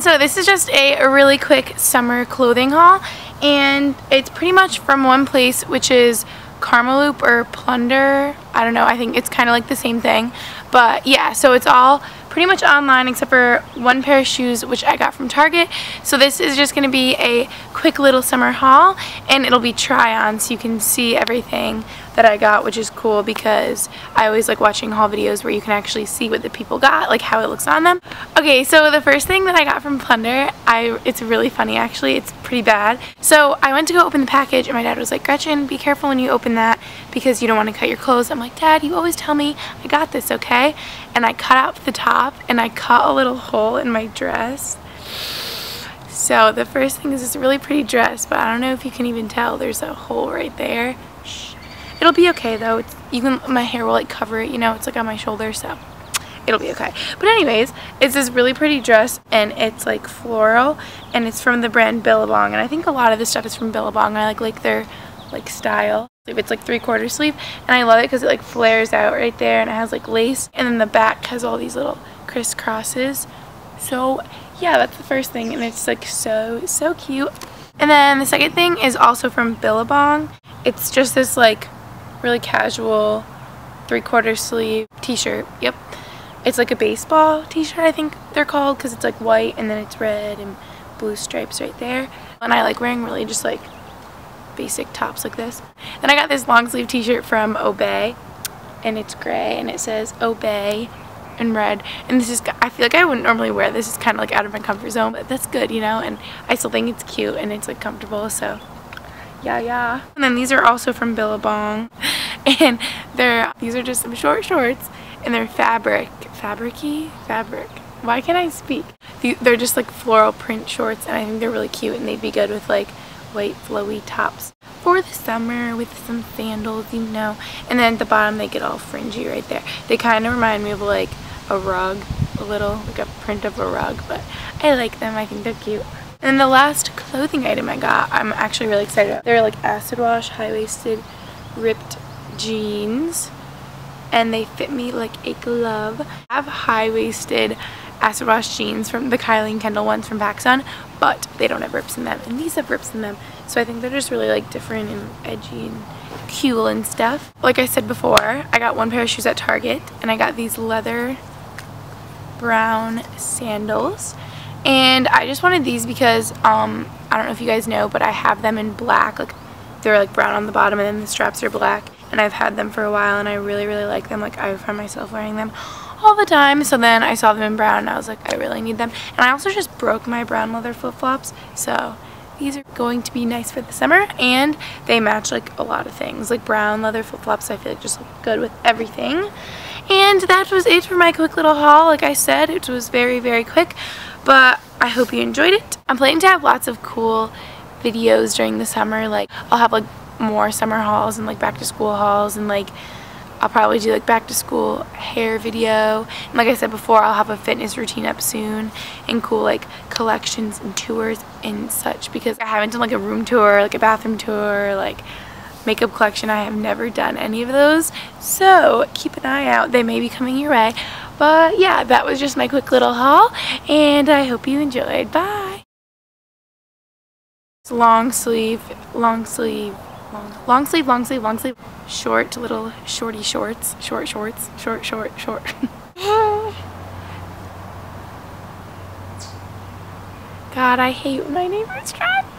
So this is just a, really quick summer clothing haul and it's pretty much from one place which is Karmaloop or PLNDR. I don't know, I think it's kind of like the same thing. But yeah, so it's all pretty much online except for one pair of shoes which I got from Target. So this is just going to be a quick little summer haul and it'll be try on so you can see everything that I got which is cool because I always like watching haul videos where you can actually see what the people got like how it looks on them. Okay so the first thing that I got from PLNDR I it's really funny actually it's pretty bad. So I went to go open the package and my dad was like Gretchen be careful when you open that because you don't want to cut your clothes. I'm like dad you always tell me I got this okay and I cut out the top and I cut a little hole in my dress. So the first thing is this really pretty dress but I don't know if you can even tell there's a hole right there. Shh. It'll be okay though. It's, you can my hair will like cover it, you know, it's like on my shoulder, so it'll be okay. But anyways, it's this really pretty dress and it's like floral and it's from the brand Billabong and I think a lot of this stuff is from Billabong. I like like their like style. It's like three quarter sleeve and I love it because it like flares out right there and it has like lace and then the back has all these little crisscrosses. So yeah, that's the first thing and it's like so, so cute. And then the second thing is also from Billabong. It's just this like really casual three-quarter sleeve t-shirt. Yep. It's like a baseball t-shirt, I think they're called, because it's like white and then it's red and blue stripes right there. And I like wearing really just like basic tops like this. Then I got this long sleeve t-shirt from Obey and it's gray and it says Obey in red. And this is I feel like I wouldn't normally wear this. It's kind of like out of my comfort zone but that's good you know and I still think it's cute and it's like comfortable so yeah yeah. And then these are also from Billabong and they're these are just some short shorts and they're fabric fabricy? Fabric. Why can't I speak? They're just like floral print shorts and I think they're really cute and they'd be good with like white flowy tops for the summer with some sandals you know and then at the bottom they get all fringy right there they kind of remind me of like a rug a little like a print of a rug but I like them I think they're cute and the last clothing item I got, I'm actually really excited about. They're like acid wash, high-waisted, ripped jeans. And they fit me like a glove. I have high-waisted acid wash jeans from the Kylie and Kendall ones from PacSun, but they don't have rips in them. And these have rips in them. So I think they're just really like different and edgy and cool and stuff. Like I said before, I got one pair of shoes at Target and I got these leather brown sandals and I just wanted these because um, I don't know if you guys know but I have them in black like they're like brown on the bottom and then the straps are black and I've had them for a while and I really really like them like I find myself wearing them all the time. So then I saw them in brown and I was like I really need them. And I also just broke my brown leather flip-flops. So these are going to be nice for the summer and they match like a lot of things. Like brown leather flip-flops I feel like just look good with everything. And that was it for my quick little haul. Like I said it was very very quick but I hope you enjoyed it. I'm planning to have lots of cool videos during the summer. Like I'll have like more summer hauls and like back to school hauls and like I'll probably do like back to school hair video. And like I said before, I'll have a fitness routine up soon and cool like collections and tours and such because I haven't done like a room tour, like a bathroom tour, like makeup collection. I have never done any of those. So keep an eye out. They may be coming your way. But yeah, that was just my quick little haul and I hope you enjoyed. Bye! Long sleeve, long sleeve, long, sleeve, long sleeve, long sleeve, short little shorty shorts, short shorts, short, short, short. God, I hate when my neighbors drive